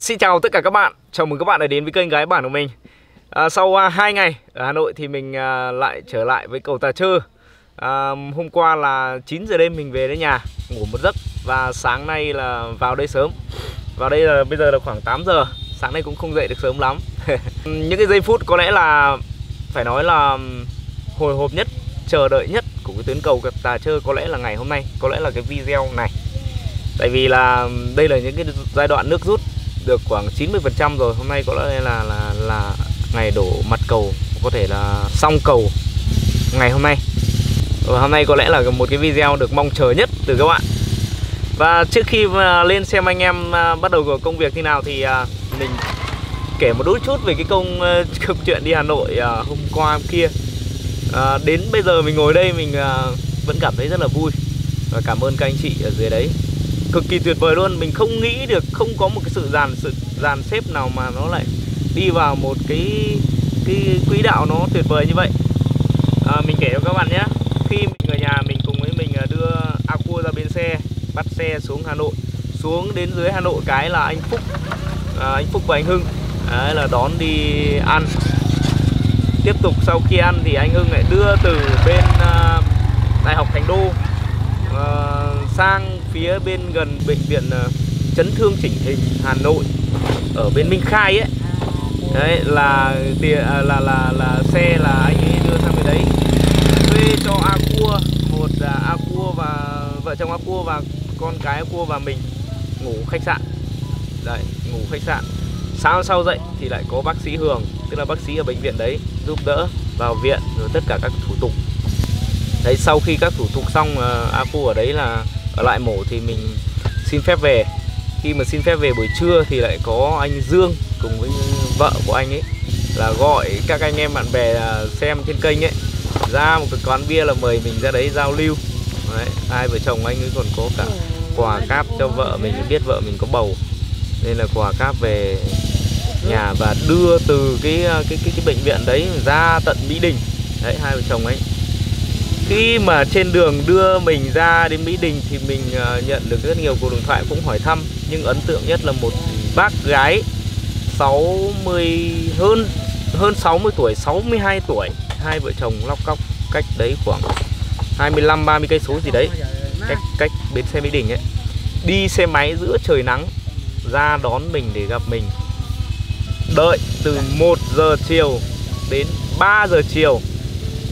Xin chào tất cả các bạn, chào mừng các bạn đã đến với kênh Gái Bản của mình. À, Sau à, uh, 2 ngày ở Hà Nội thì mình à, lại trở lại với cầu Tà Trơ. À, Hôm qua là 9 giờ đêm mình về đến nhà, ngủ một giấc Và sáng nay là vào đây sớm. Vào đây là bây giờ là khoảng 8 giờ Sáng nay cũng không dậy được sớm lắm. Những cái giây phút có lẽ là phải nói là hồi hộp nhất, chờ đợi nhất của cái tuyến cầu Tà Trơ có lẽ là ngày hôm nay Có lẽ là cái video này. Tại vì là đây là những cái giai đoạn nước rút được khoảng 90% rồi. Hôm nay có lẽ là là là ngày đổ mặt cầu có thể là xong cầu ngày hôm nay. Và hôm nay có lẽ là một cái video được mong chờ nhất từ các bạn. Và trước khi lên xem anh em à, bắt đầu công việc thế nào thì à, mình kể một đôi chút về cái công à, công chuyện đi Hà Nội hôm qua hôm kia. À, đến bây giờ mình ngồi đây mình vẫn cảm thấy rất là vui và cảm ơn các anh chị ở dưới đấy cực kỳ tuyệt vời luôn. Mình không nghĩ được không có một cái sự dàn sự dàn xếp nào mà nó lại đi vào một cái cái quỹ đạo nó tuyệt vời như vậy. À, mình kể cho các bạn nhé. Khi mình ở nhà mình cùng với mình à, đưa Aqua ra bến xe bắt xe xuống Hà Nội. Xuống đến dưới Hà Nội cái là anh Phúc à, anh Phúc và anh Hưng Đấy, là đón đi ăn. Tiếp tục sau khi ăn thì anh Hưng lại đưa từ bên uh, Đại học Thành Đô uh, sang phía bên gần bệnh viện ờ, chấn thương chỉnh hình Hà Nội ở bên Minh Khai ấy. Đấy là tiền là, là là là xe là anh ấy đưa sang bên đấy. Thuê cho A Cua một là A Cua và vợ chồng A Cua và con cái A Cua và mình ngủ khách sạn. Đấy ngủ khách sạn. Sáng sau dậy thì lại có bác sĩ Hường tức là bác sĩ ở bệnh viện đấy giúp đỡ vào viện rồi tất cả các thủ tục. Đấy sau khi các thủ tục xong ờ, A Cua ở đấy là ở lại mổ thì mình xin phép về. Khi mà xin phép về buổi trưa thì lại có anh Dương cùng với vợ của anh ấy là gọi các anh em bạn bè xem trên kênh ấy ra một cái quán bia là mời mình ra đấy giao lưu. Đấy, hai vợ chồng anh ấy còn có cả quà cáp cho vợ mình biết vợ mình có bầu. Nên là quà cáp về nhà và đưa từ cái cái cái, cái bệnh viện đấy ra tận Mỹ Đình. Đấy hai vợ chồng ấy khi mà trên đường đưa mình ra đến Mỹ Đình thì mình ờ, nhận được rất nhiều cuộc điện thoại cũng hỏi thăm. Nhưng ấn tượng nhất là một bác gái 60 hơn hơn 60 tuổi 62 tuổi. Hai vợ chồng lóc cóc cách đấy khoảng 25 30 cây số gì đấy, cách cách bến xe Mỹ Đình ấy. Đi xe máy giữa trời nắng, ra đón mình để gặp mình. Đợi từ 1 giờ chiều đến 3 giờ chiều.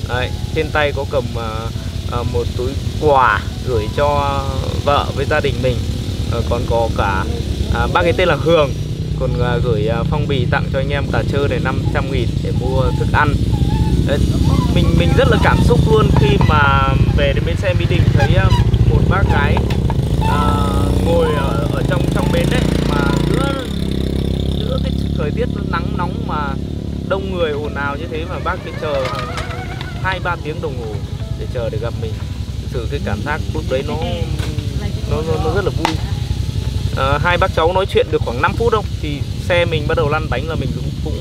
Đấy, trên tay có cầm uh, một túi quà gửi cho vợ với gia đình mình. Uh, còn có cả uh, bác ấy tên là Hường. Còn uh, gửi uh, phong bì tặng cho anh em cả chơi để 500 nghìn để mua thức ăn. Đấy, mình mình rất là cảm xúc luôn khi mà về đến bến xe Mỹ Đình thấy uh, một bác gái uh, ngồi ở, ở trong trong bến đấy mà giữa giữa cái thời tiết nắng nóng mà đông người ồn ào như thế mà bác cứ chờ hai ba tiếng đồng hồ để chờ để gặp mình. Thực sự cái cảm giác lúc đấy nó nó, nó, nó rất là vui. À, hai bác cháu nói chuyện được khoảng 5 phút không? Thì xe mình bắt đầu lăn bánh là mình cũng cũng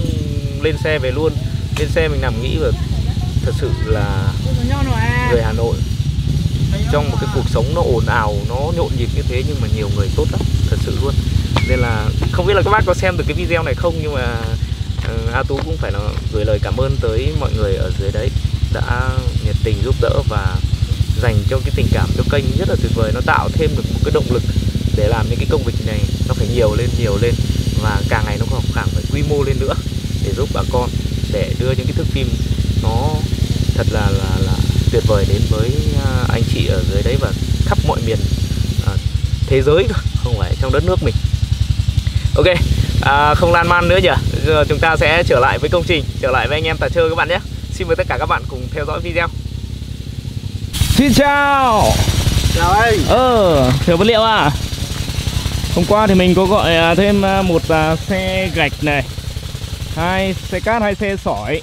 lên xe về luôn. Lên xe mình nằm nghĩ và thật sự là người Hà Nội. Trong một cái cuộc sống nó ồn ào nó nhộn nhịp như thế nhưng mà nhiều người tốt lắm thật sự luôn. Nên là không biết là các bác có xem được cái video này không nhưng mà uh, A Tú cũng phải là gửi lời cảm ơn tới mọi người ở dưới đấy đã nhiệt tình giúp đỡ và dành cho cái tình cảm cho kênh rất là tuyệt vời. Nó tạo thêm được một cái động lực để làm những cái công việc này nó phải nhiều lên nhiều lên và càng ngày nó còn càng phải quy mô lên nữa để giúp bà con để đưa những cái thước phim nó thật là là, là tuyệt vời đến với à, anh chị ở dưới đấy và khắp mọi miền à, thế giới không phải trong đất nước mình. Ok à, không lan man nữa nhỉ? Giờ chúng ta sẽ trở lại với công trình trở lại với anh em tà chơi các bạn nhé. Xin mời tất cả các bạn cùng theo dõi video. Xin chào. Chào anh. Ờ, chở vật liệu à Hôm qua thì mình có gọi à, thêm à, một à, xe gạch này hai xe cát, hai xe sỏi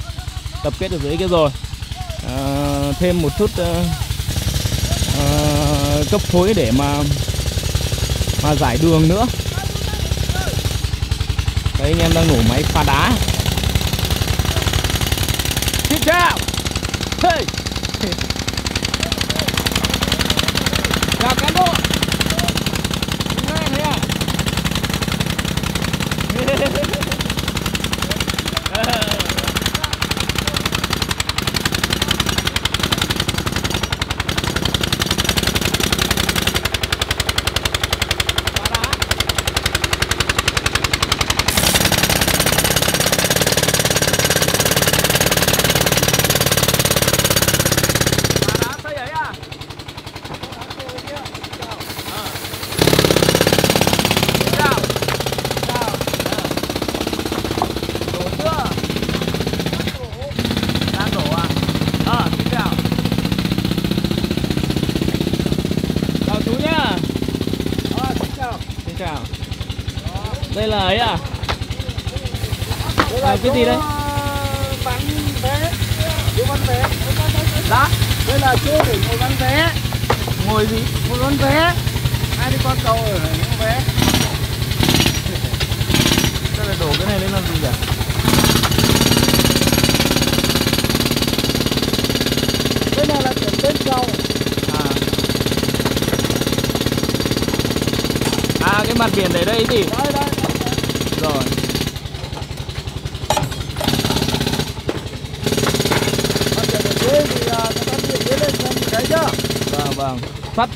Tập kết ở dưới kia rồi. À, Thêm một chút uh, uh, cấp phối để mà mà giải đường nữa. Đấy anh em đang nổ máy pha đá hey.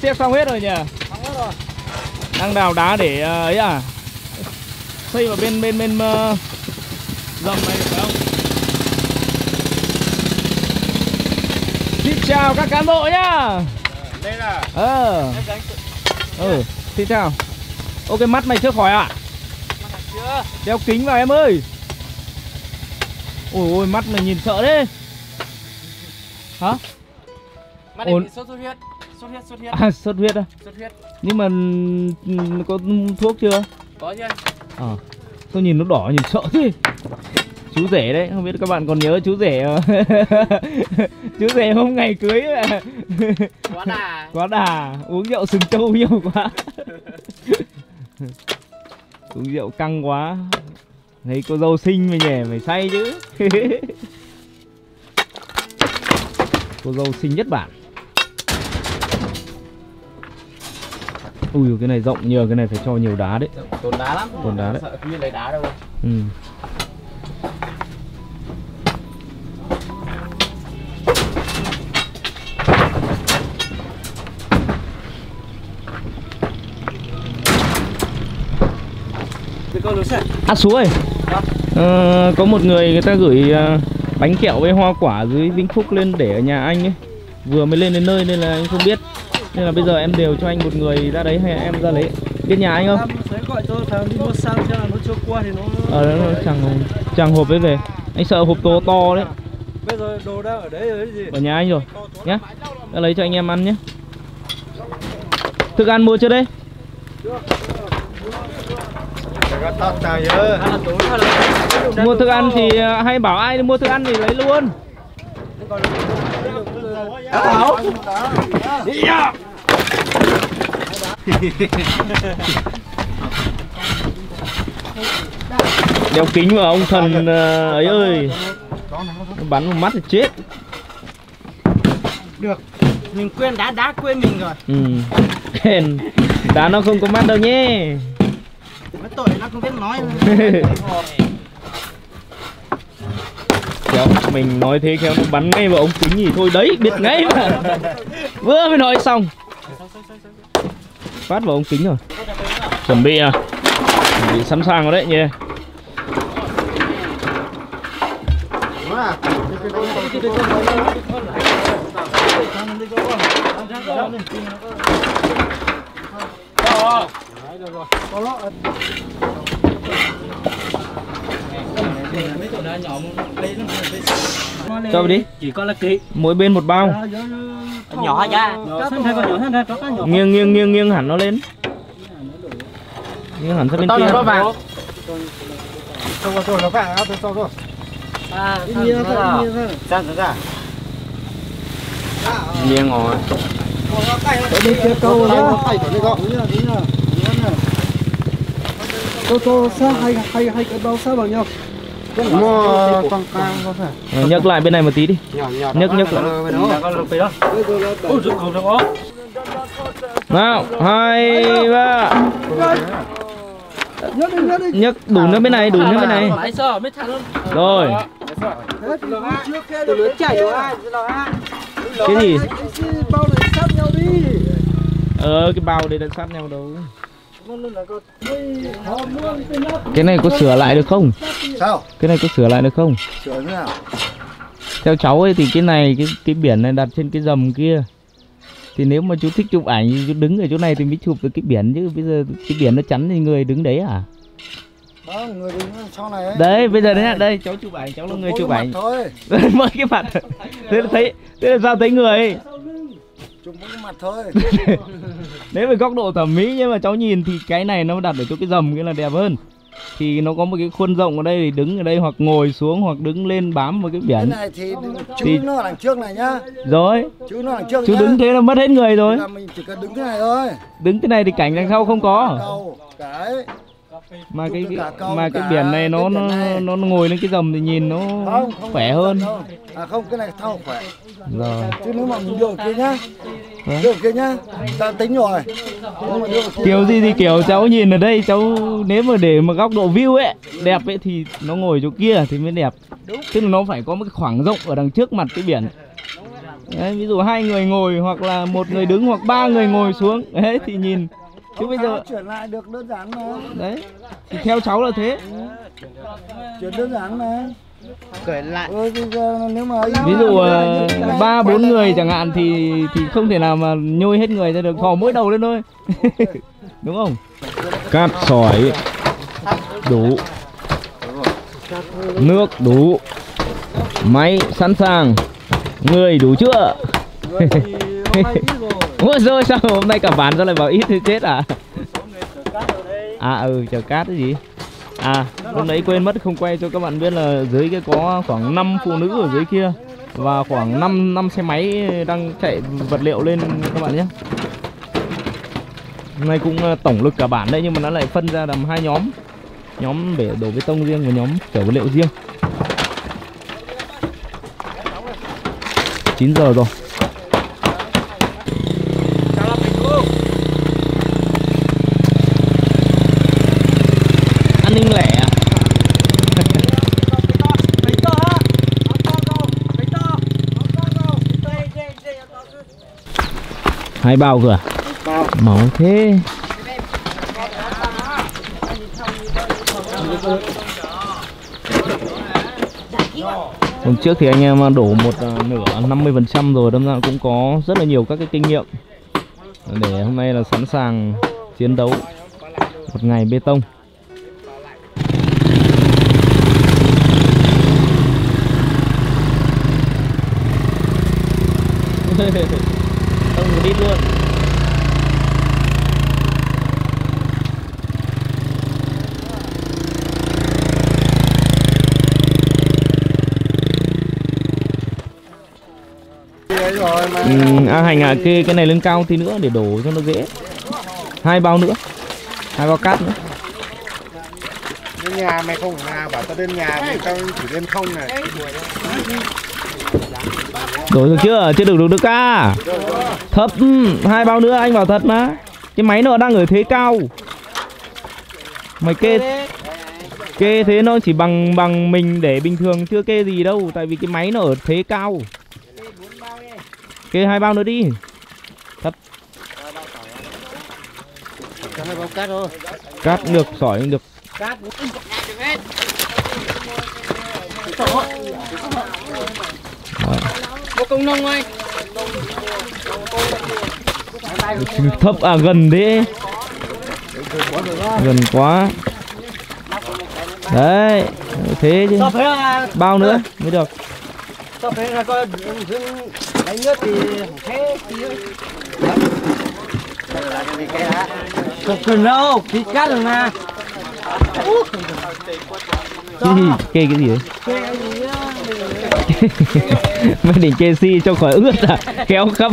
Xếp xong hết rồi nhỉ? Xong hết rồi. Đang đào đá để ờ, ấy à? Xây vào bên bên bên uh, dầm này phải không? Xin chào các cán bộ nhá. Đây là ờ. Ừ xin chào. Cái mắt mày chưa khỏi à chưa? Đeo kính vào em ơi. Ôi ôi mắt mày nhìn sợ đấy hả? Mắt này bị sốt xuất huyết xuất huyết xuất huyết. À sốt huyết à? Xuất huyết. Nhưng mà ừm, có thuốc chưa? Có chưa Ờ Tôi nhìn nó đỏ nhìn sợ thế. Chú rể đấy Không biết các bạn còn nhớ chú rể không? Chú rể hôm ngày cưới ấy. quá đà. Quá đà Uống rượu sừng trâu nhiều quá. Uống rượu căng quá. Thấy cô dâu xinh mày nhỉ Mày say chứ. Cô dâu xinh nhất bản Ui cái này rộng nhiều Cái này phải cho nhiều đá đấy. Tồn đá lắm. Tồn đá đấy. sợ không biết lấy đá đâu. Ừ. À chú ơi. Ờ, Có một người người ta gửi ờ, bánh kẹo với hoa quả dưới Vĩnh Phúc lên để ở nhà anh ấy. Vừa mới lên đến nơi nên là anh không biết Nên là bây giờ em đều cho anh một người ra đấy hay em ra lấy Biết nhà anh không? sẽ gọi tôi thằng đi mua xăng cho là nó chưa qua thì nó Ờ nó chẳng chẳng hộp ấy về. Anh sợ hộp to to đấy. Bây giờ đồ đang ở đấy rồi gì? Ở nhà anh rồi. Nhá. Ra lấy cho anh em ăn nhé Thức ăn mua chưa đấy? Mua thức ăn thì ờ, hay bảo ai mua thức ăn thì lấy luôn Đeo kính vào ông thần ờ, ấy ơi. Nó Bắn vào mắt thì chết. Được mình quên đá đá quên mình rồi. Ừ Khen Đá nó không có mắt đâu nhé. Tội nó không biết nói Kéo, mình nói thế kéo nó bắn ngay vào ống kính thì thôi. Đấy biết ngay mà. Vừa mới nói xong. Phát vào ống kính rồi. Chuẩn bị à? Chuẩn bị sẵn sàng rồi đấy nhỉ? Cho vào đi. Chỉ có là kỹ. Mỗi bên một bao. Nhỏ ra Nghiêng nghiêng nghiêng nghiêng hẳn nó lên. Nghiêng hẳn sang bên kia. Xong rồi rồi nó vàng tôi xong rồi. À nhiên ra nhiên ra. Ra Nghiêng rồi. Đi kia câu nó rồi tôi tôi sao hay hay hay cái bao sao bằng nhau mua con cam có phải. Ờ, Nhấc lại bên này một tí đi. Nhỏ nhỏ Nhấc nhấc lại. Nào hai ba. Nhấc đủ nước bên này đủ nước bên này. Rồi. Cái gì bao này sát nhau đi Ờ cái bao đây đã sát nhau đâu Cái này có sửa lại được không? sao? Cái này có sửa lại được không? sửa thế nào? Theo cháu ấy thì cái này cái cái biển này đặt trên cái dầm kia. Thì nếu mà chú thích chụp ảnh chú đứng ở chỗ này thì mới chụp được cái biển chứ. Bây giờ cái biển nó chắn thì người đứng đấy à? Đó người đứng sau này ấy. đấy bây giờ đấy ạ, đây cháu chụp ảnh cháu là người chụp ảnh. thôi. Mới cái mặt. Thế là thấy thế là sao thấy người chụp mỗi cái mặt thôi. Nếu về góc độ thẩm mỹ nhưng mà cháu nhìn thì cái này nó đặt ở chỗ cái dầm cái là đẹp hơn. Thì nó có một cái khuôn rộng ở đây thì đứng ở đây hoặc ngồi xuống hoặc đứng lên bám vào cái cái biển này thì chữ Thì- nó đằng trước này nhá. Rồi. Chữ nó đằng trước chứ nhá. đứng thế là mất hết người rồi. Là mình chỉ cần đứng thế này thôi. Đứng thế này thì cảnh đằng sau không có. Cầu cái mà cái, cái mà cái biển này nó nó nó ngồi lên cái dầm thì nhìn nó không không khỏe hơn. à không cái này thao khỏe. Rồi. Chứ nếu mà mình đưa kia nhá. Đưa kia nhá ta tính rồi. Kiểu gì thì kiểu cháu nhìn ở đây cháu nếu mà để mà góc độ view ấy đẹp ấy thì nó ngồi chỗ kia thì mới đẹp. Tức là nó phải có một cái khoảng rộng ở đằng trước mặt cái biển. Đấy, ví dụ hai người ngồi hoặc là một người đứng hoặc ba người ngồi xuống đấy thì nhìn chứ bây giờ chuyển lại được đơn giản mà. Đấy thì theo cháu là thế. Chuyển đơn giản mà. Cởi lại. Ừ, nếu mà ví dụ ờ, ba bốn người chẳng hạn thì thì không thể nào mà nhôi hết người ra được thò mỗi đầu lên thôi. Đúng không? Cát sỏi. Đủ. Nước đủ. Máy sẵn sàng. Người đủ chưa ôi rồi sao hôm nay cả bán sao lại bảo ít thì chết à? À ừ chờ cát cái gì. À hôm nãy quên mất, không quay cho các bạn biết là dưới kia có khoảng 5 phụ nữ ở dưới kia và khoảng 5 năm xe máy đang chạy vật liệu lên các bạn nhé. Hôm nay cũng ờ, tổng lực cả bản đấy, nhưng mà nó lại phân ra làm hai nhóm. Nhóm để đổ bê tông riêng và nhóm chở vật liệu riêng. 9 giờ rồi an ninh lẻ à? Hai bao cơ à? Máu thế. Hôm trước thì anh em đổ một à, nửa 50 phần trăm rồi, đâm ra cũng có rất là nhiều các cái kinh nghiệm. Để hôm nay là sẵn sàng chiến đấu một ngày bê tông. tông một đít luôn. Ấy rồi mà Ừ, à hành à cái cái này lên cao tí nữa để đổ cho nó dễ. Hai bao nữa. Hai bao cát nữa. Đến nhà mày không nhà bảo tao đến nhà mày tao chỉ đến không này rồi được chưa? Chưa được được được ca thấp hai bao nữa, anh bảo thật mà. Cái máy nó đang ở thế cao. Mày kê kê thế nó chỉ bằng bằng mình để bình thường, chưa kê gì đâu, tại vì cái máy nó ở thế cao. Kê hai bao nữa đi. Thấp cát được, sỏi được. sỏi được hết có công nông ơi thấp à gần thế gần quá. Đấy thế chứ. Bao nữa mới được. Sao phải là coi dưng đánh nước thì thế tí không cần đâu thì cát rồi mà cái gì kê cái gì đấy định kê si cho khỏi ướt à? Kéo khắp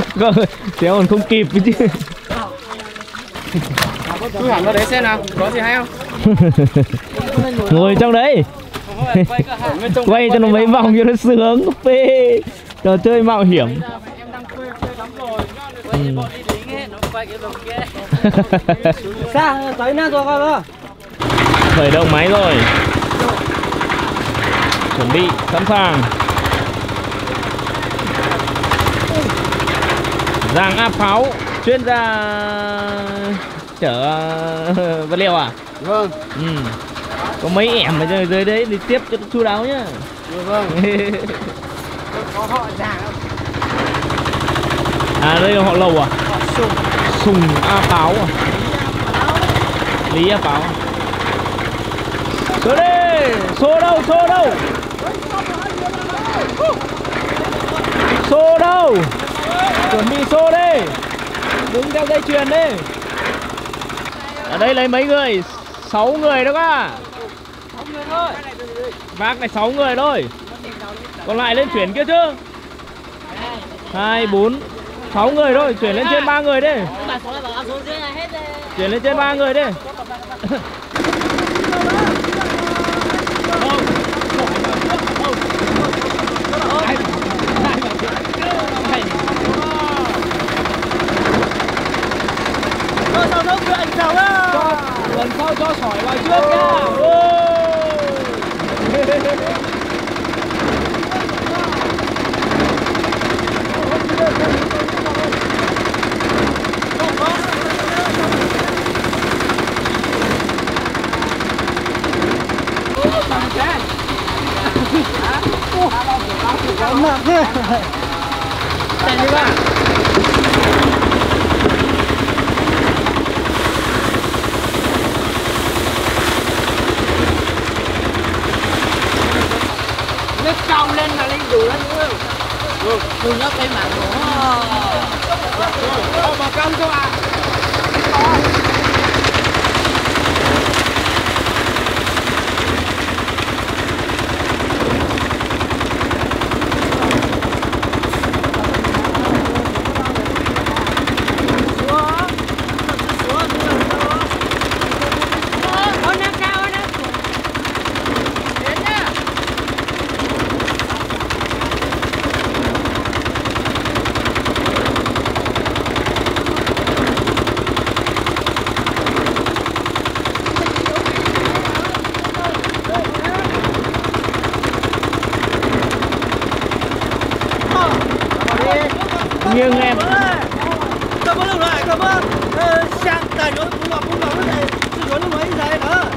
kéo còn không kịp chứ. Tôi hẳn vào đấy xem nào có gì hay không? Ngồi trong đấy. Quay cho nó mấy vòng cho nó sướng. Phê. Trò chơi mạo hiểm. Xa tới nào rồi coi khởi động máy rồi chuẩn bị sẵn sàng. Giang áp pháo chuyên gia chở vật liệu à? Vâng. Ừ. có mấy ẻm ở dưới, đấy thì tiếp cho chu đáo nhá. Vâng. Có họ già không à đây là họ lầu à? Sùng. Sùng a pháo à? Lý a pháo số đi số đâu số đâu số đâu? Chuẩn bị số đi. Đứng theo dây chuyền đi. Ở đây lấy mấy người? Sáu người đó thôi Vác này 6 người thôi. Còn lại lên chuyển kia chứ. 2, 4, 6 người thôi. Chuyển lên trên 3 người đi. Chuyển lên trên 3 người đi Nó cứ anh sao á cho lần sau cho sỏi vào trước nha Ô. Chạy đi ba Nó cong lên là lên đủ lên luôn. Đừng nhớ cái mạng nữa Mà cong cho à Nghiêng em Cầm ơn lại, cầm ơn Sang tài nó cũng ngọc cũng ngọc cái này Chứ nó mấy giây nữa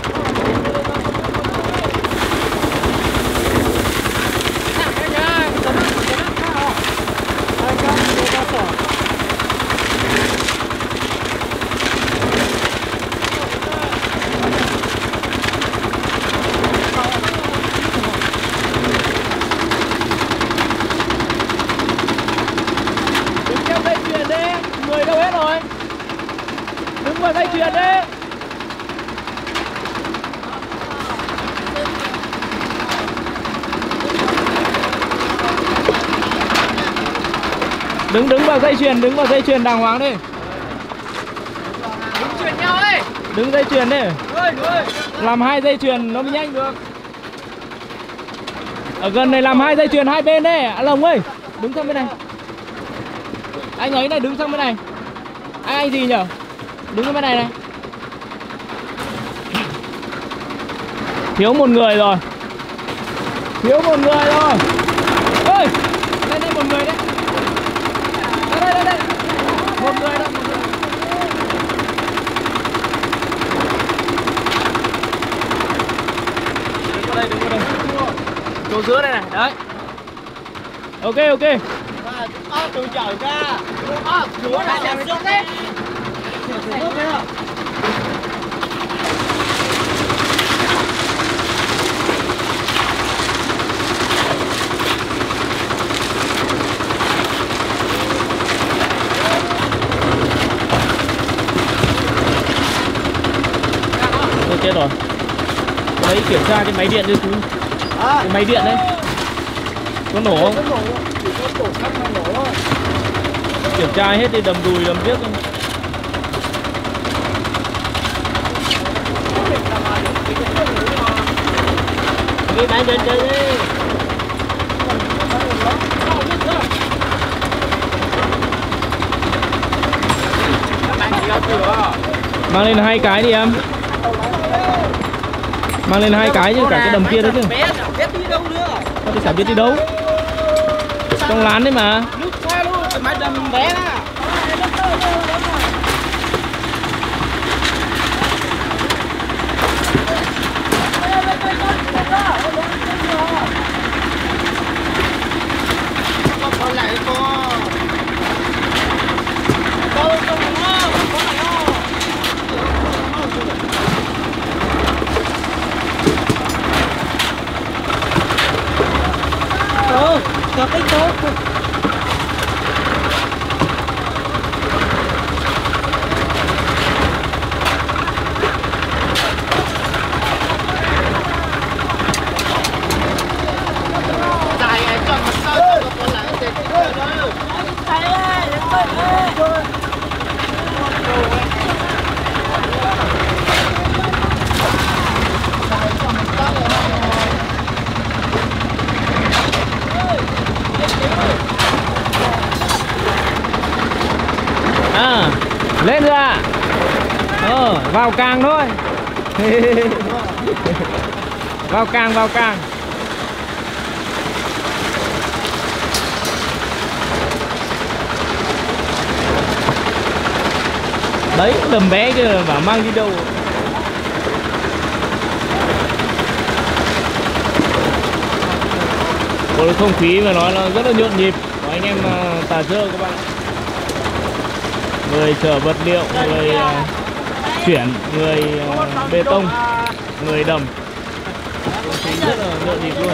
Đứng theo dây chuyền đi Người đâu hết rồi Đứng vào dây chuyền đi Đứng đứng vào dây chuyền, đứng vào dây chuyền đàng hoàng đi. Chuyển nhau ấy. Đứng dây chuyền đi. Làm hai dây chuyền nó mới nhanh được. Ở gần này làm hai dây chuyền hai bên đấy À Lồng ơi. Đứng sang bên này. Anh ấy này đứng sang bên này. Anh anh gì nhở? Đứng sang bên này này. Thiếu một người rồi. Thiếu một người rồi Ơi Đây đây một người đấy Đây đây đây, đây. Một người đó một người. Đứng vào đây đứng vào đây Chỗ giữa đây này đấy Ok ok. Ơ, từ chở ra Ơ, chúa lại làm xuống đấy Tôi chết rồi. Đấy kiểm tra cái máy điện đi chú. Cái máy điện đấy. Có nổ không? Kiểm tra hết đi đầm đùi đầm biết không? Đi bán đến đây đi. Mang lên hai cái đi em. Mang lên hai cái chứ cả cái đầm kia đấy chứ. Bé đi đâu nữa? Sao tôi chả biết đi đâu trong lán đấy mà Oh! 50 e pouco. Vào càng thôi. Vào càng vào càng. Đấy đầm bé kia bảo mang đi đâu. Một không khí mà nói là rất là nhộn nhịp. Của anh em à, tà dơ các bạn. Người chở vật liệu, người à, chuyển người ờ, bê tông người đầm. Rất là nhộn nhịp luôn.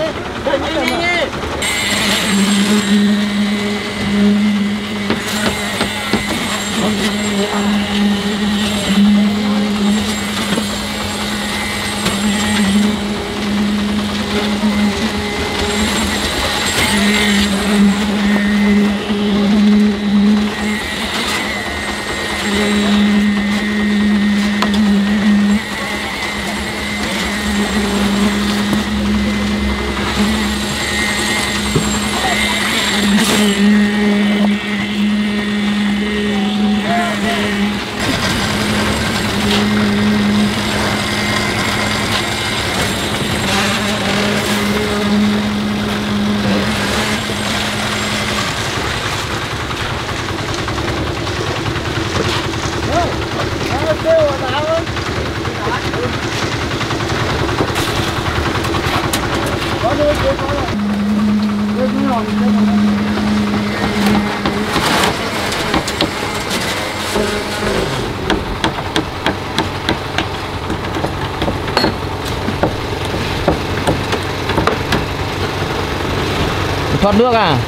Vâng nước à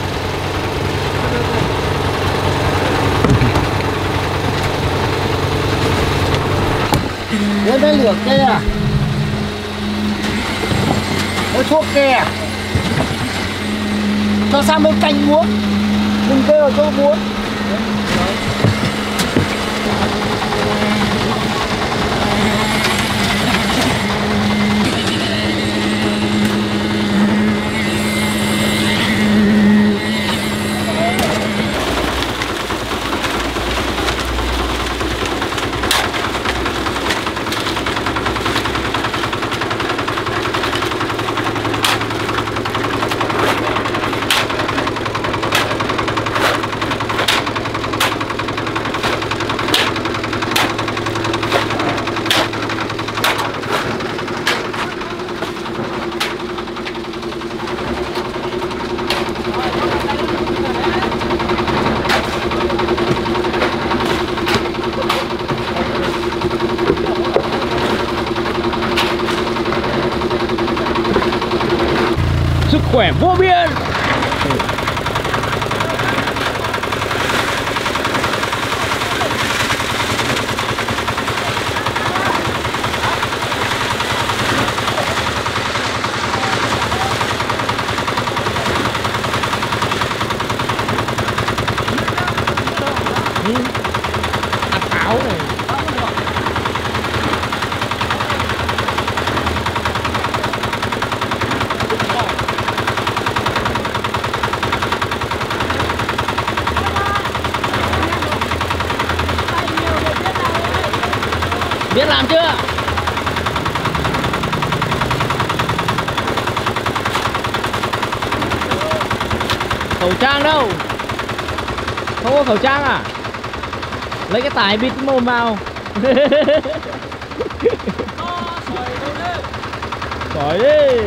Lên đây lửa kia Nó thuốc kè Cho sang bên canh muối Đừng kêu ở chỗ muối sức khỏe vô biên áo này biết làm chưa khẩu trang đâu không có khẩu trang à lấy cái tải bịt mồm vào Sỏi đi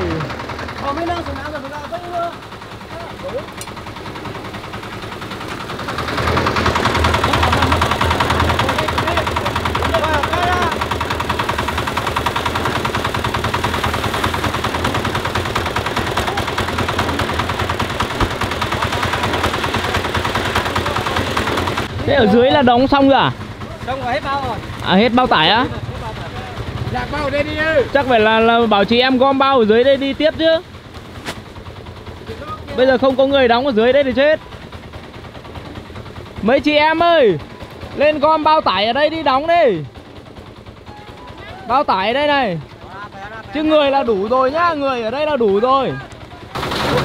Còn mấy năng xuống nào rồi, nào vây nữa Thế ở dưới là đóng xong rồi à? Xong rồi hết bao rồi. À hết bao tải á? Dạ bao đây đi ư Chắc phải là, là bảo chị em gom bao ở dưới đây đi tiếp chứ. Bây giờ không có người đóng ở dưới đây thì chết. Mấy chị em ơi Lên gom bao tải ở đây đi đóng đi. Bao tải ở đây này. Chứ người là đủ rồi nhá người ở đây là đủ rồi.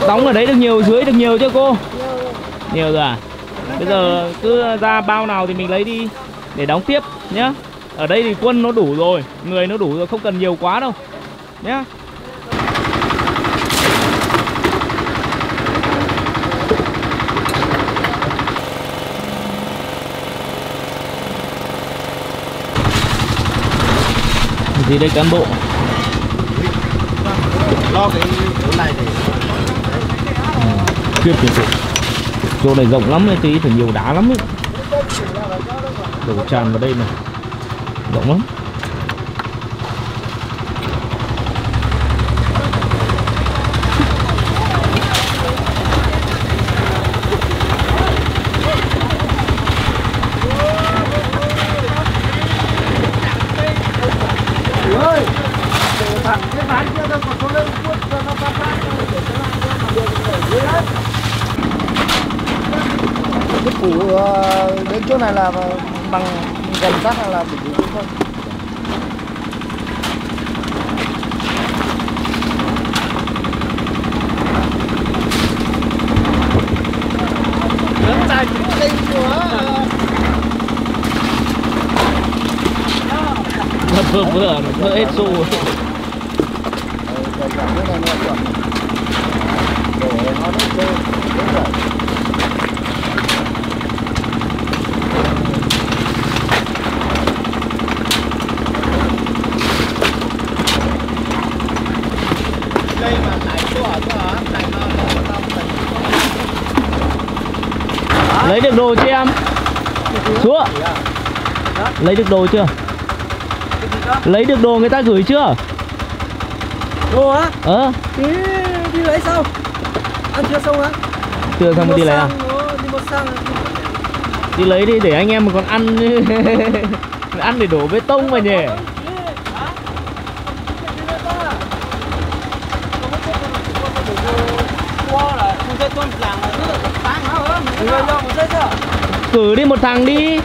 Đóng ở đấy được nhiều dưới được nhiều chưa cô? Nhiều rồi à bây giờ cứ ra bao nào thì mình lấy đi để đóng tiếp nhá. Ở đây thì quân nó đủ rồi người nó đủ rồi không cần nhiều quá đâu nhá. Gì đây cán bộ? Lo cái chỗ này để chuyên nghiệp vụ chỗ này rộng lắm ấy, tí phải nhiều đá lắm ấy. Đổ tràn vào đây này. Rộng lắm cái phủ ờ, này là bằng gần hay là đỉnh núi không vừa vừa vừa hết xu. Gần gần chỗ này nghe chuẩn để nó đến đây đúng rồi lấy được đồ chưa em? Xuống lấy được đồ chưa? Lấy được đồ người ta gửi chưa? Đồ á? ờ. Đi, đi lấy sao? Ăn chưa xong á? chưa xong mới đi lấy à? Đi một sang đi lấy đi để anh em mà còn ăn. Ăn để đổ bê tông mà nhỉ cử đi một thằng đi.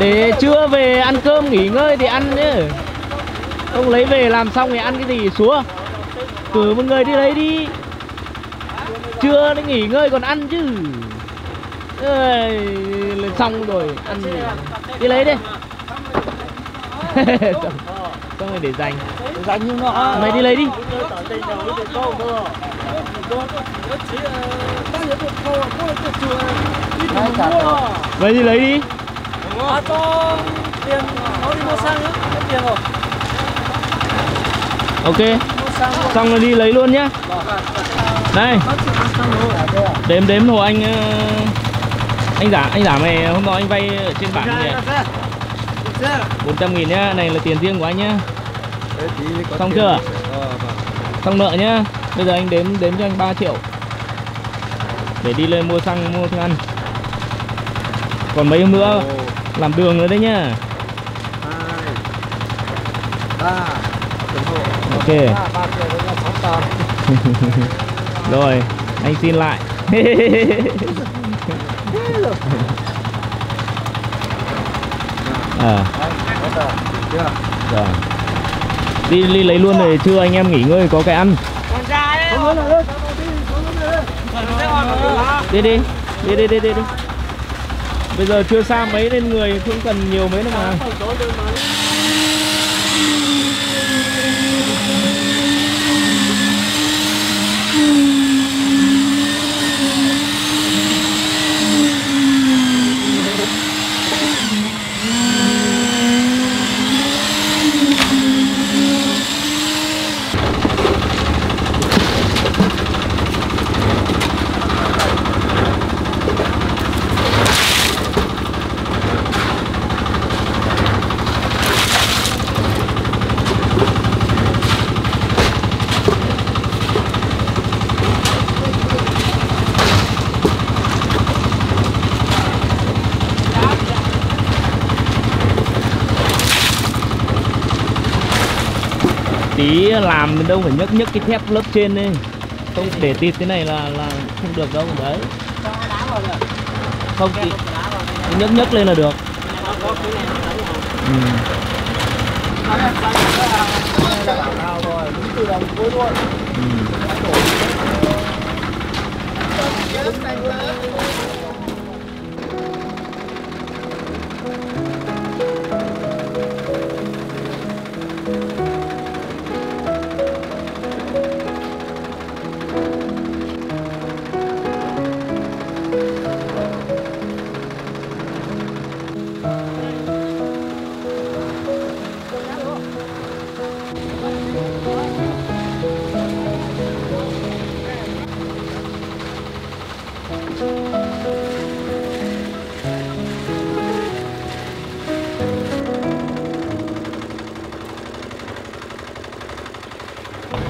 Để trưa về ăn cơm nghỉ ngơi thì ăn chứ không lấy về làm xong thì ăn cái gì xuống cử một người đi lấy đi. Trưa nó nghỉ ngơi còn ăn chứ. Lên xong rồi ăn gì đi lấy đi. Xong, rồi để dành. Dành như nó mày đi lấy đi Mày đi lấy đi. À cho tiền nó đi mua xăng nữa, hết tiền rồi. ok xong rồi đi lấy luôn nhá. Đây. Đếm đếm hồ anh ờ, anh giả anh giả mày hôm nọ anh vay ở trên bảng Ra, nhỉ ra, ra. Ra. 400 nghìn nhá này là tiền riêng của anh nhá. Thế tí có Xong chưa? Ờ, vâng. xong nợ nhá. Bây giờ anh đếm đếm cho anh 3 triệu. Để đi lên mua xăng mua thức ăn còn mấy hôm nữa làm đường nữa đấy nhá. Ok. Rồi anh xin lại. À. Chưa? rồi. Đi, đi lấy luôn rồi trưa anh em nghỉ ngơi có cái ăn. Đi đi. Đi đi đi đi bây giờ chưa xa mấy nên người không cần nhiều mấy đâu mà. Tí làm mình đâu phải nhấc nhấc cái thép lớp trên đi không để tịt thế này là là không được đâu, đấy không chị nhấc nhấc lên là được ừ. ừ.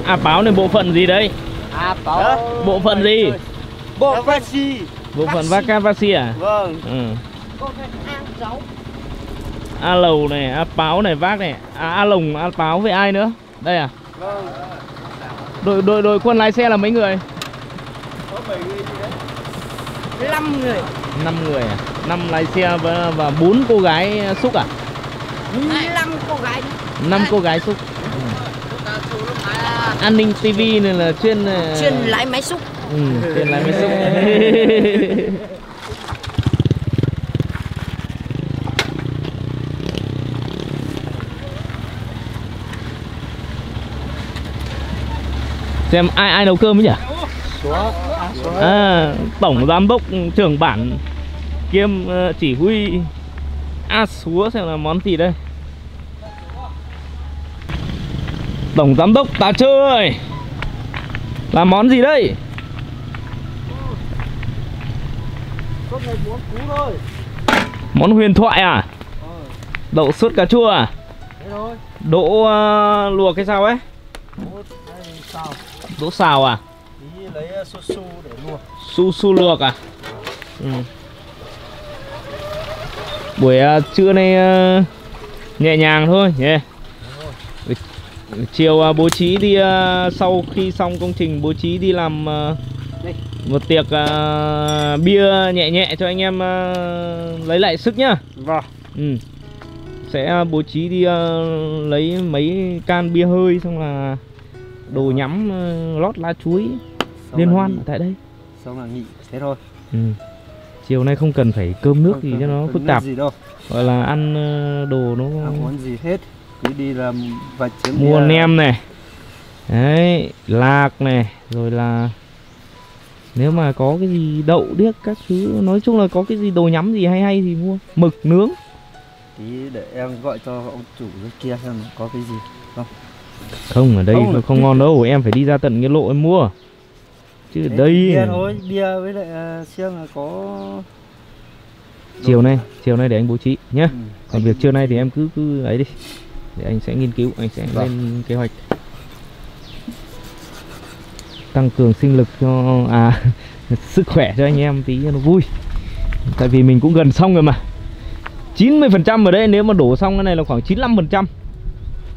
À báo này bộ phận gì đấy? À bảo Bộ phận gì? bộ phận gì? Bộ phận Vakavasi à? Vâng. Ừ. Có phải ăn rau. A lầu này, A báo này, Vác này. À A lồng, A báo với ai nữa? Đây à? Vâng. Đội đội đội quân lái xe là mấy người? Năm người. 5 người à? 5 lái xe và và 4 cô gái xúc à? Năm cô gái. 5 cô gái xúc. An ninh TV này là chuyên ờ, Chuyên lái máy xúc. ừ, chuyên lái máy xúc. Xem ai ai nấu cơm ấy nhỉ? À, tổng giám đốc trưởng bản kiêm ờ, chỉ huy A Súa xem là món gì đây. Tổng giám đốc tá trơ ơi Là món gì đây? Món huyền thoại à? Đậu sốt cà chua à? Đỗ ờ, luộc hay sao ấy? Đỗ xào à lấy ờ, su su để luộc Su su luộc à ừ. Buổi ờ, trưa nay ờ, nhẹ nhàng thôi nhé Chiều ờ, bố trí đi ờ, sau khi xong công trình bố trí đi làm Đây. một tiệc ờ, bia nhẹ nhẹ cho anh em ờ, lấy lại sức nhá. vâng Ừ. Sẽ bố trí đi ờ, lấy mấy can bia hơi xong là đồ nhắm ờ, lót lá chuối liên hoan ở tại đây. xong là nghỉ thế thôi. Ừ. Chiều nay không cần phải cơm nước gì cho nó Không phức tạp, gì đâu. Gọi là ăn ờ, đồ nó không muốn gì hết. Cứ đi làm vài chén mua bia. nem này. Đấy lạc này rồi là nếu mà có cái gì đậu điếc các thứ nói chung là có cái gì đồ nhắm gì hay hay thì mua. Mực nướng. Tí để em gọi cho ông chủ dưới kia xem có cái gì không. Ở đây Không, không, không ngon đâu em phải đi ra tận cái lộ em mua chứ Thế đây bia thôi bia với lại uh, là có chiều nay chiều nay để anh bố trí nhá. Ừ. còn việc trưa nay thì em cứ cứ ấy đi. Để anh sẽ nghiên cứu anh sẽ Vâng. lên kế hoạch. Tăng cường sinh lực cho à sức khỏe cho anh em tí cho nó vui. Tại vì mình cũng gần xong rồi mà. 90% ở đây nếu mà đổ xong cái này là khoảng 95%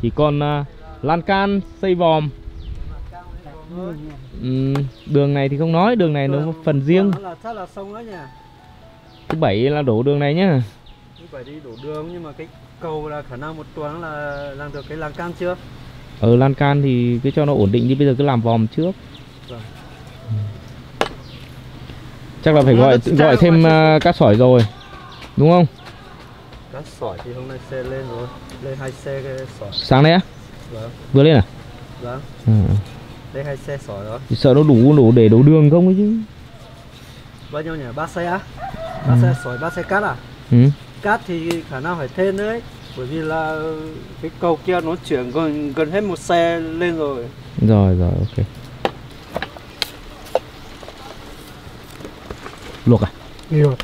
chỉ còn à, lan can xây vòm Ừm, đường này thì không nói đường này nó có phần riêng. Nó là chắc là xong đó nhỉ thứ bảy là đổ đường này nhá. Như phải đi đổ đường nhưng mà cái cầu là khả năng một tuần là làm được cái lan can chưa? Ở lan can thì cứ cho nó ổn định đi bây giờ cứ làm vòm trước. Vâng. chắc là phải Nó gọi gọi thêm uh, cá sỏi rồi đúng không? Cá sỏi thì hôm nay xe lên rồi Lên hai xe cái sỏi. Sáng nay á? Vâng. Vừa lên à? Vâng. Ừ. Lên hai xe sỏi rồi Thì sợ nó đủ đủ để đổ đường không ấy chứ Bao nhiêu nhỉ? ba xe á? ba Ừ. xe sỏi, ba xe cát à? ừ. Cát thì khả năng phải thêm đấy Bởi vì là cái cầu kia nó chuyển gần, gần hết một xe lên rồi rồi rồi ok luộc à Nhiều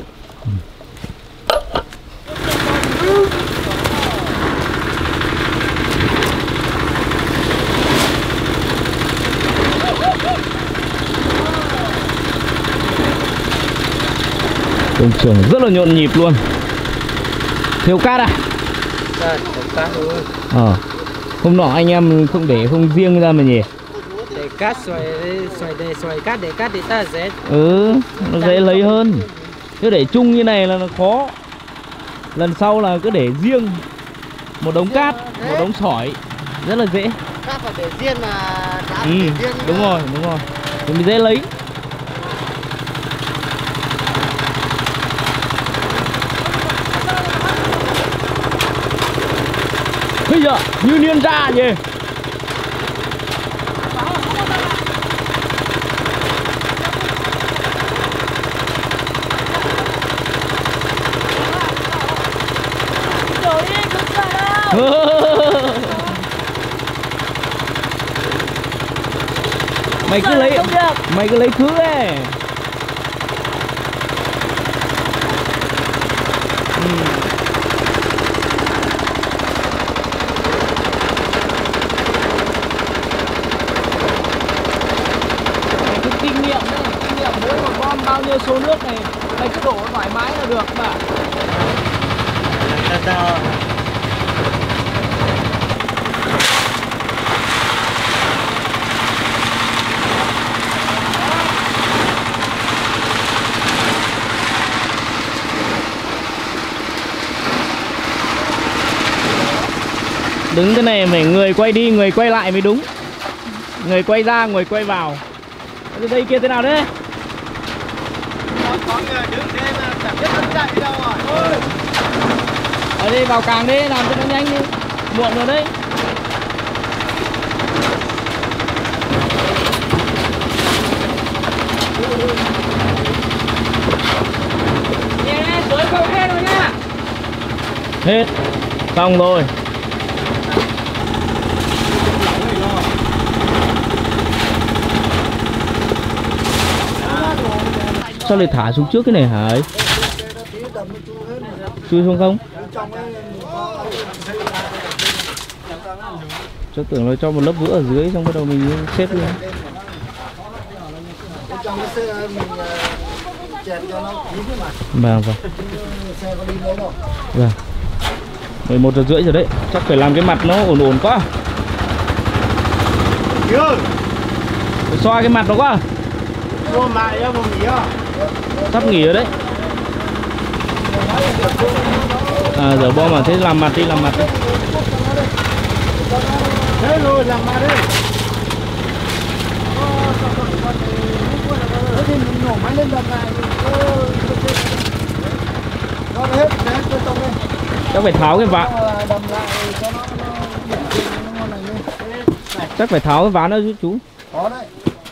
công trường rất là nhộn nhịp luôn. Thiếu cát à? Ờ. Hôm nọ anh em không để không riêng ra mà nhỉ? Để cát xoài xoài để xoài cát để cát để ta dễ. ừ nó dễ lấy hơn. Cứ để chung như này là nó khó. Lần sau là cứ để riêng một đống cát một đống sỏi. Rất là dễ. Cát phải để riêng mà đá ừ, để riêng đúng rồi đúng rồi. Thì mình dễ lấy bây giờ như niên ra nhỉ? Mày cứ lấy mày cứ lấy thứ ấy. Ừ. mày cứ kinh nghiệm đấy kinh nghiệm mỗi một gom bao nhiêu số nước này mày cứ đổ thoải mái là được mà đứng cái này phải người quay đi người quay lại mới đúng. Người quay ra người quay vào. Ở đây kia thế nào đấy có người đứng đây mà chẳng biết nó chạy đâu rồi ở đi vào càng đi, làm cho nó nhanh đi. Muộn rồi đấy. Không hết rồi hết. Xong rồi. Sao lại thả xuống trước cái này hả ấy? Chui xuống không? Cho tưởng là cho một lớp vữa ở dưới, xong bắt đầu mình xếp lên. Vâng. Vâng. Vâng 11 giờ rưỡi rồi đấy. Chắc phải làm cái mặt nó ổn ổn quá. Phải xoa cái mặt nó quá. Nghỉ à sắp nghỉ rồi đấy. À giờ bom mà thế làm mặt đi, làm mặt đi thế rồi làm mà đi. Thế thì mình nổ máy lên đập này. Ờ, nó hết đấy tôi tông lên chắc phải tháo cái ván. Ờ, đầm chắc phải tháo cái ván đó giúp chú. Có đấy.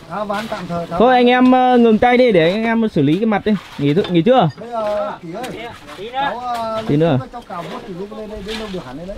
Tháo ván tạm thời tháo thôi anh em ờ, ngừng tay đi để anh em xử lý cái mặt đi. Nghỉ th- nghỉ chưa bây giờ kỷ ơi cháu ờ, Tí nữa. cháu cào bút thì lúc lên đây đến đâu được hẳn lên đấy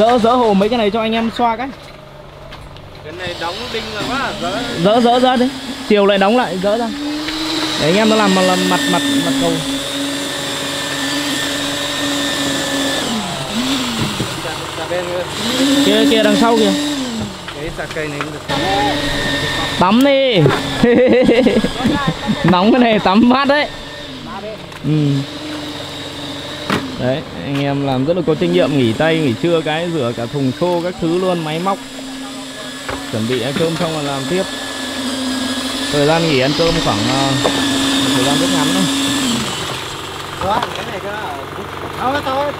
dỡ dỡ hồ mấy cái này cho anh em xoa cái. Cái này đóng đinh là quá dỡ. Dỡ dỡ ra đi. Chiều lại đóng lại dỡ ra. Để anh em nó làm, làm mặt mặt mặt cầu. Kia kia đằng sau kìa. Cái sạc cây này cũng được. Tắm đi. Nóng cái này tắm mát đấy. Ừ đấy anh em làm rất là có trách nhiệm nghỉ tay nghỉ trưa cái rửa cả thùng xô các thứ luôn máy móc. Chuẩn bị ăn cơm xong là làm tiếp. Thời gian nghỉ ăn cơm khoảng uh, thời gian rất ngắn thôi. Đó cái này cơ tháo hết thôi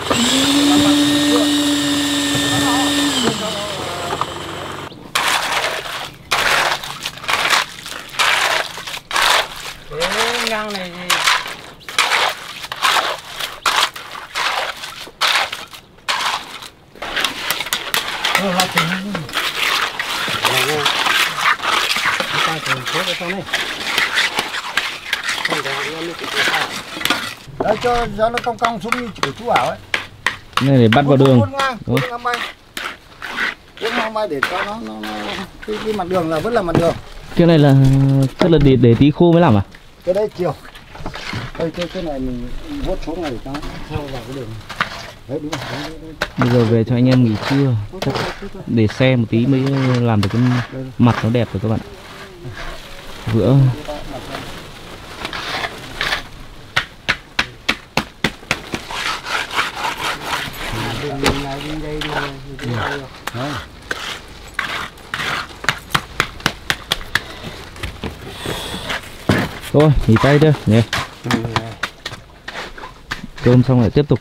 cái ngang này thì Rồi, là chỉnh. Ta chỉnh số cái trong này. Đấy cho cho nó cong cong xuống như của chú bảo ấy. này để bắt vào đường Cuốn ngang, cuốn ngang bay. Cuốn ngang bay để cho nó nó, nó cái, cái mặt đường là vẫn là mặt đường. cái này là chắc là để để tí khô mới làm à Cái đấy chiều. Đây cái cái này mình vuốt xuống này nó theo vào cái đường. đấy đúng rồi đấy, đấy, đấy. Bây giờ về cho anh em nghỉ trưa Chắc Để xe một tí mới làm được cái mặt nó đẹp rồi các bạn Bữa Mình lại đi đây đi. đi đây. Thôi nghỉ tay chưa nhỉ? Cơm xong lại tiếp tục.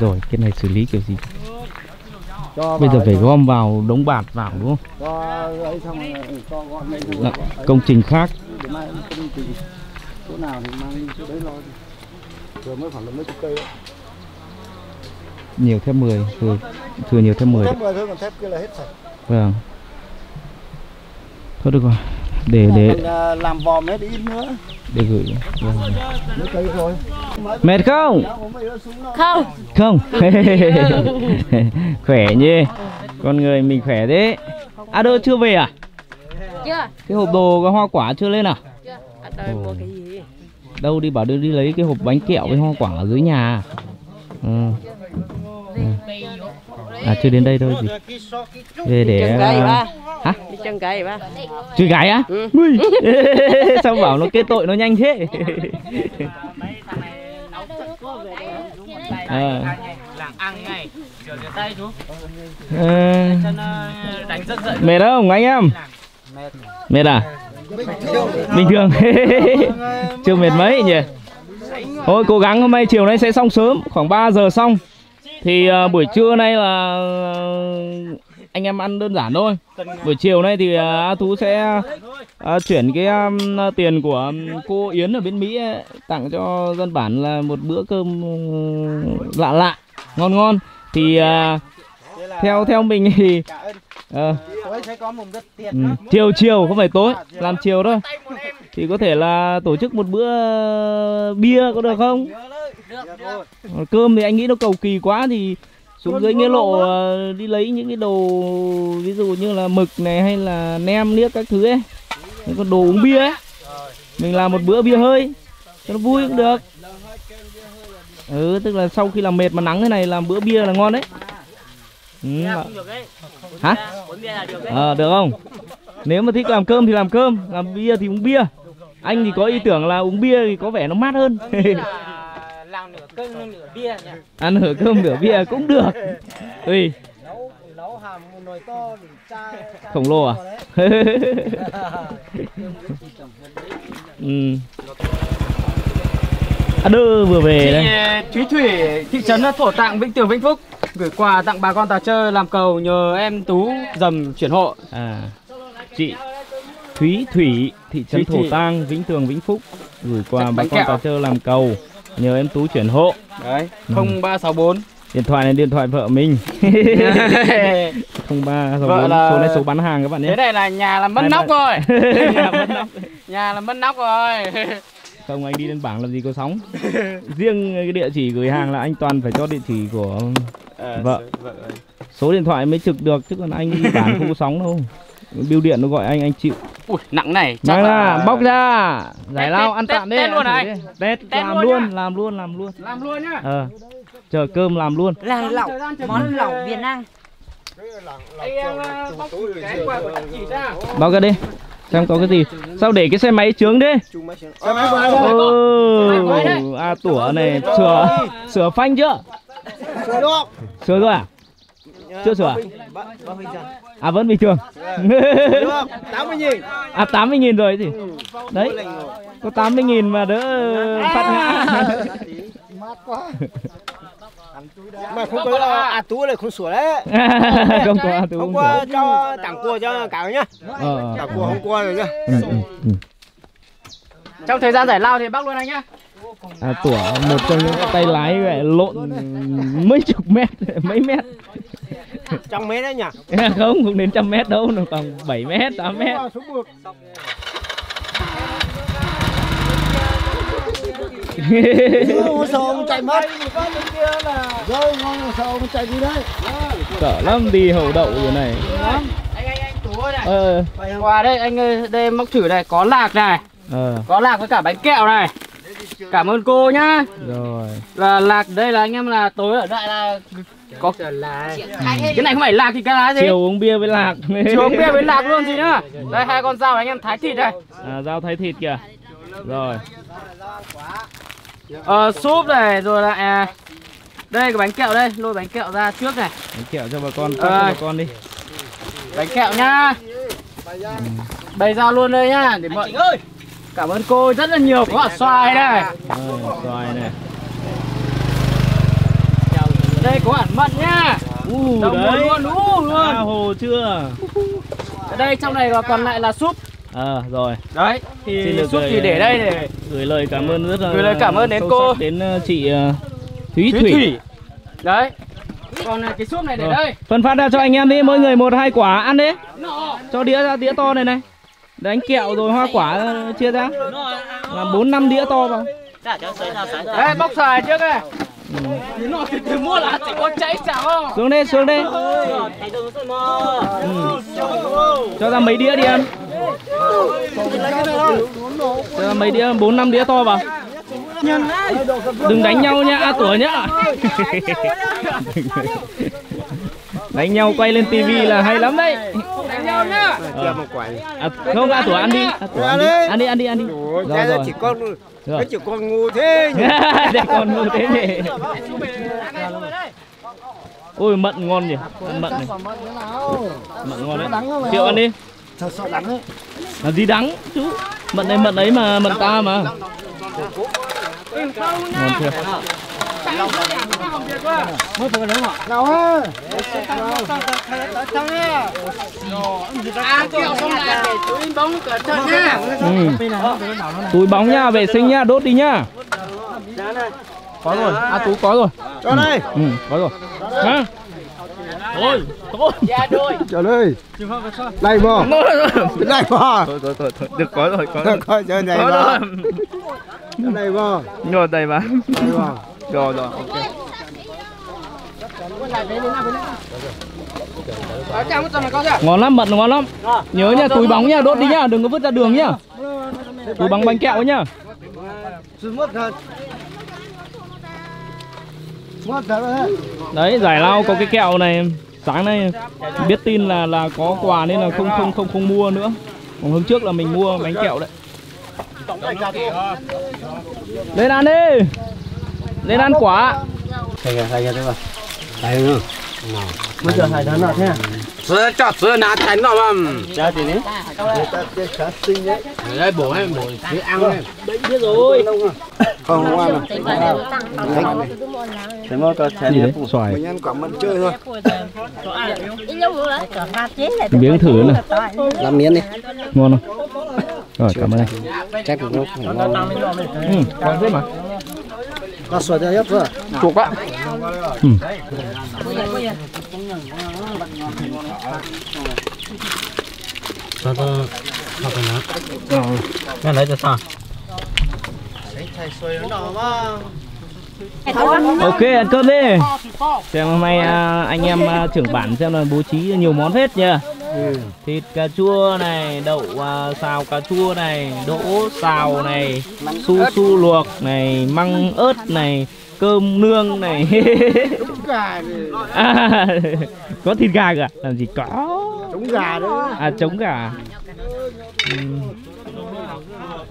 Rồi cái này xử lý kiểu gì? Cho Bây giờ phải ấy, gom vào đống bạt vào đúng không? Cho ấy xong rồi cho gọn lên Là Công trình khác. Chỗ nào thì mang chỗ đấy lo vừa mới khoảng mấy chục cây đấy. Nhiều thép 10 Thừa, thừa nhiều thép 10 thép mười thôi còn thép kia là hết sạch Vâng Thôi được rồi Để để à, làm vòm hết ít nữa để gửi vâng. rồi Mệt không? Đâu. Không, Không Khỏe nhỉ Con người mình khỏe thế À đâu chưa về à? chưa? Cái hộp đồ có hoa quả chưa lên à? Chưa. Mua cái gì? Đâu đi bảo đưa đi lấy cái hộp bánh kẹo với hoa quả ở dưới nhà ừ. Ừ. À chưa đến đây thôi gì Về để ba. Hả? Đi chân gầy ba. Chơi gái á? Ừ. Ui. Sao bảo nó kết tội nó nhanh thế? Rất dậy. Mệt không anh em? Mệt. Mệt à? Bình thường Chưa mệt mấy nhỉ? Thôi cố gắng hôm nay chiều nay sẽ xong sớm Khoảng 3 giờ xong Thì à, buổi trưa nay là à, anh em ăn đơn giản thôi. Buổi chiều nay thì à, A Tú sẽ à, chuyển cái à, tiền của um, cô Yến ở bên Mỹ ấy, tặng cho dân bản là một bữa cơm lạ lạ ngon ngon. Thì à, theo theo mình thì ờ, Tối sẽ có một rất tiền. Ừ, chiều chiều không phải tối làm chiều thôi. Thì có thể là tổ chức một bữa bia có được không? Còn cơm thì anh nghĩ nó cầu kỳ quá thì xuống dưới nghĩa lộ ờ, đi lấy những cái đồ ví dụ như là mực này hay là nem niếc các thứ ấy. Những con đồ uống bia ấy. Mình làm một bữa bia hơi cho nó vui cũng được. Ừ tức là sau khi làm mệt mà nắng thế này làm bữa bia là ngon đấy ừ, hả bia là được. Ờ không? Nếu mà thích làm cơm thì làm cơm, làm bia thì uống bia. Anh thì có ý tưởng là uống bia thì có vẻ nó mát hơn. Là làm nửa cơm nửa bia nhỉ. Ăn nửa cơm nửa bia cũng được. Tùy, khổng lồ à? ừ. À đơ vừa về đây. Thúy Thủy, thị trấn Thổ Tạng, Vĩnh Tường, Vĩnh Phúc gửi quà tặng bà con tà chơi làm cầu nhờ em Tú dầm chuyển hộ. À. Chị Thúy Thủy, thị trấn Thổ. Tang, Vĩnh Tường, Vĩnh Phúc gửi quà bà con tà chơi làm cầu. Nhờ em Tú chuyển hộ. Đấy, Ừ. 0364. Điện thoại này điện thoại vợ mình. 03 Vợ 04 là- số này số bán hàng các bạn nhé. Thế này là nhà là mất nóc rồi. Nhà là mất nóc rồi. Không anh đi lên bảng làm gì có sóng. Riêng cái địa chỉ gửi hàng là anh toàn phải cho địa chỉ của Vợ. số điện thoại mới trực được chứ còn anh đi bản không có sóng đâu. Bưu điện nó gọi anh anh chịu. Ui, nặng này. chắc Mang ra, là- bóc ra. Giải lao ăn tạm đi. test luôn này. Test làm luôn làm luôn, làm luôn. Làm luôn nhá. Ờ. Chờ cơm làm luôn. Là lẩu, món lẩu Việt Nam. Anh em ờ, bóc cái quà của chị ra. Báo cái đi. Xem có cái gì. Sao để cái xe máy trướng thế? Xe máy của? Ừ, à tủa này sửa sửa phanh chưa? Sửa được. Sửa rồi à? Chưa sửa? À vẫn bình thường. Được. 80 nghìn. à 80 nghìn rồi gì? Đấy. Có 80 nghìn mà đỡ phát ngã. Mát quá. Mà không có là à tú này không sửa đấy. không có à, Hôm không qua sửa. cho tặng cua cho cả nhá. Ờ, Tặng cua hôm qua rồi nhá. ừ, ừ, ừ. Trong thời gian giải lao thì bác luôn anh nhá. À tủa một trong những tay lái vậy lộn mấy chục mét, mấy mét. Trăm mấy đấy nhỉ? không, không đến trăm mét đâu, nó khoảng 7 mét, 8 mét. Xuống buộc. Ôi sao ông chạy mất? Rồi ngon sao ông chạy đi đấy? Sợ lắm đi hậu đậu rồi này. Anh anh anh Tú ơi này. Ờ, Quà đây anh ơi, đây móc thử này, có lạc này, ờ. có lạc với cả bánh kẹo này. cảm ơn cô nhá rồi là lạc đây là anh em là tối ở lại là có cái này không phải lạc thì cái lá gì chiều uống bia với lạc chiều uống bia với lạc luôn gì nữa đây hai con dao anh em thái thịt đây à, dao thái thịt kìa rồi ờ, súp này rồi lại à, đây cái bánh kẹo đây lôi bánh kẹo ra trước này. Bánh kẹo cho bà con Ờ. cho bà con đi. Bánh kẹo nhá. Bày ra luôn đây nhá để mọi ơi! Cảm ơn cô rất là nhiều có cả xoài đây. Rồi xoài này. Đây có hẳn mận nhá. U Đồng đấy. luôn luôn. U tha luôn hồ chưa? Ở đây trong này còn lại là súp ờ rồi. Đấy Xin thì được súp gửi- thì để đây để gửi lời cảm ơn rất là Gửi lời cảm ơn đến cô. đến ờ, chị ờ, Thúy Thúy Thủy, Thủy. Đấy. Còn à, cái súp này để Rồi. đây. Phân phát ra cho anh em đi mỗi người một hai quả ăn đi. Cho đĩa ra đĩa to này này. Đánh kẹo rồi hoa quả ờ, chia ra. Làm bốn năm đĩa to vào. Đây bóc xoài trước đây xuống đây xuống đây. Ừ. cho ra mấy đĩa đi ăn cho ra mấy đĩa bốn năm đĩa to vào. Đừng đánh nhau nha a tuổi nhá đánh nhau quay lên tivi là hay lắm đấy. Đánh nhau nhá. Ờ. à, không tuổi ăn đi. A tuổi ăn đi. Ăn đi ăn đi ăn đi. Rồi rồi. chỉ con rồi. chỉ con ngu thế để còn ngu thế nhỉ. Ôi mận ngon nhỉ. Ăn mận này. Mận ngon đấy. Chịu ăn đi. Thật sợ đắng đấy làm gì đắng? Chú mận này mận ấy mà mận ta mà. Ngon chưa nào ha à kẹo xong lại để túi bóng nha vệ sinh nha đốt đi nhá có rồi. À tú có rồi. Cho đây. Ừ có rồi. Hả? Thôi thôi. Dạ đôi cho đây. Đây bò. Đây bò. Thôi thôi thôi được có rồi có Được, coi chơi này có bò. rồi. Đây bò. Rồi đây mà. Đây bò rồi rồi, ok. Ngon lắm mận ngon lắm. Nhớ nha, túi bóng nha, đốt đi nhá đừng có vứt ra đường nhá túi bóng bánh kẹo nhá đấy, giải lao có cái kẹo này. Sáng nay biết tin là là có quà nên là không không không không mua nữa. Còn hôm trước là mình mua bánh kẹo đấy. Lên ăn đi lên ăn quả. Thầy kìa thầy kìa thế mà thầy nữa bây giờ thầy đó nào thế sữa chọt sữa ná thành nó mà cha thì đấy. Đấy đây bổ em bổ thế ăn em. Biết rồi. Không không ăn đâu thế mà có chén gì đấy? xoài. mình ăn quả mận chơi thôi. Miếng thử nữa. làm miếng đi. Ngon không? Rồi cảm ơn anh. Chắc cũng ngon. Ừ, ngon thế mà có sủi cho hết rồi chuột quá ừ. cái lấy cho sao ok ăn cơm đi. Xem hôm nay à, anh em à, trưởng bản xem là bố trí nhiều món hết nha thịt cà chua này đậu à, xào cà chua này đỗ xào này su su luộc này măng ớt này cơm nương này. À, có thịt gà cả làm gì có. Trứng gà đấy. À trống gà. Ừm.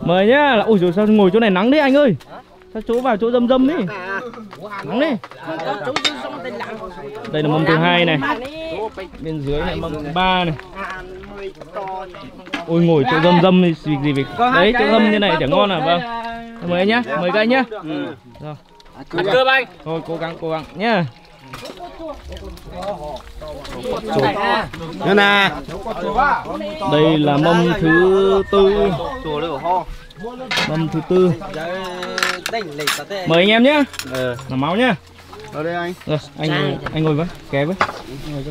mời nhá. Ui rồi sao ngồi chỗ này nắng đấy anh ơi sao chỗ vào chỗ dâm dâm đi. Nắng đi. Đây là mâm thứ hai này. Bên dưới này mâm thứ ba này. Ôi ngồi chỗ dâm dâm thì gì gì việc đấy chỗ dâm như này chẳng ngon à vâng. mời anh nhá mời các anh nhá rồi. Ăn cơm anh. Thôi cố gắng cố gắng nhá. Đây là mâm thứ tư mâm thứ tư. Mời anh em nhé. Ờ. Làm máu nhá ở đây anh. Rồi anh ngồi, anh ngồi với ké với.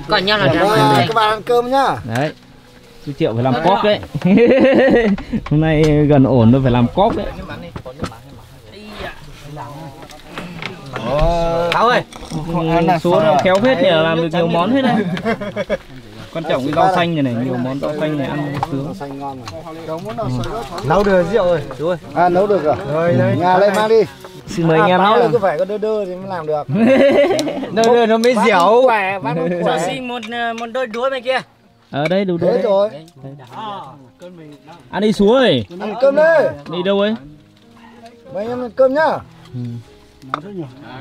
Còn nhau là Cảm ơn các bạn ăn cơm nhá. Đấy. Chú triệu phải làm cóp đấy. Hôm nay gần ổn rồi phải làm cóp đấy. Thảo ơi. Ừ, số nó khéo hết nhỉ làm được nhiều món hết đấy quan trọng cái rau xanh này này nhiều món rau xanh này ăn sướng xanh ngon nấu được rượu rồi. Đúng rồi à nấu được rồi. Rồi đấy nhà lên mang đi. Xin mời anh em nhé cứ phải có đơ đơ thì mới làm được. Nấu được nó mới dẻo. Cho xin một một đôi đuối bên kia. ở đây đủ đấy rồi. Ăn đi xuống ơi. Ăn cơm đi đi đâu ấy? Mấy anh em ăn cơm nhá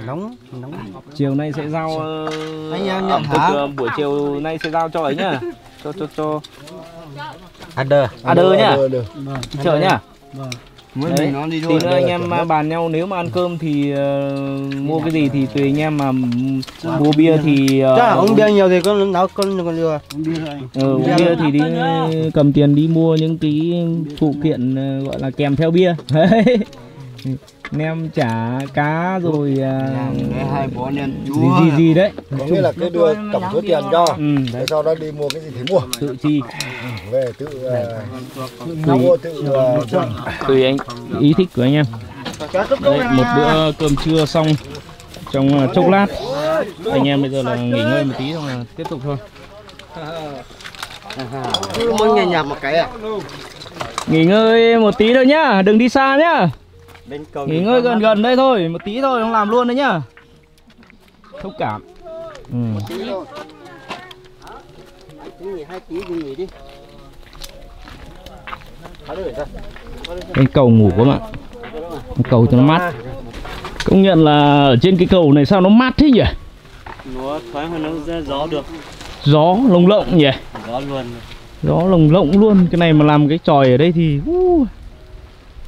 nóng nóng. Chiều nay sẽ giao ờ, Anh em nhận ẩm thực hả? ờ, buổi chiều nay sẽ giao cho ấy nhá. Cho cho cho. À đơ nhá. Đơ. chợ nhá. Đấy. mình nó đi tí thôi. nữa anh em bàn nhau nếu mà ăn cơm thì ờ, mua cái gì thì tùy anh em mà mua bia thì ờ, chắc là uống bia nhiều thì con nấu con còn được ờ, uống bia thì đi cầm tiền đi mua những cái phụ kiện ờ, gọi là kèm theo bia. nem chả cá rồi à, hai bó nên gì gì gì đấy. Có nghĩa là cứ đưa tổng số tiền cho. Ừ, đấy, sau đó đi mua cái gì thì mua. Tự chi. Về tự uh, mua tự uh, chọn. Tùy anh ý thích của anh em. Đấy, một bữa cơm trưa xong trong ờ, chốc lát. Anh em bây giờ là nghỉ ngơi một tí xong là tiếp tục thôi. Mới nghe nhạc một cái à. Nghỉ ngơi một tí thôi nhá đừng đi xa nhá bên cầu nghỉ ngơi gần gần đây thôi một tí thôi không làm luôn đấy nhá. Thông cảm. Ừ. nghỉ hai tí nghỉ đi. Cái cầu ngủ quá bạn. Cầu cho nó mát. Công nhận là ở trên cái cầu này sao nó mát thế nhỉ? Nó thoáng hơn nó ra gió được. Gió lồng lộng nhỉ? Gió luôn. Gió lồng lộng luôn. Cái này mà làm cái tròi ở đây thì uh,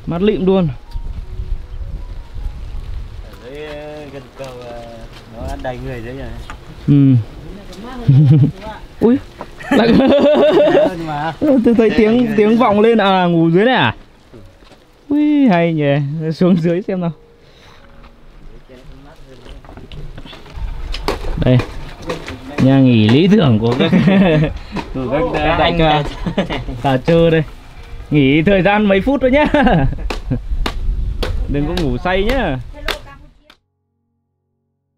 mát lịm luôn ở dưới gần cầu đầy người đấy rồi. Ừ. ui. Lại mà. Tôi thấy tiếng tiếng vọng lên à ngủ dưới này à? Ui hay nhỉ. Xuống dưới xem nào. Đây. Nhà nghỉ lý tưởng của các của các đại, đại ca. tà trơ đây. Nghỉ thời gian mấy phút thôi nhá. Đừng có ngủ say nhá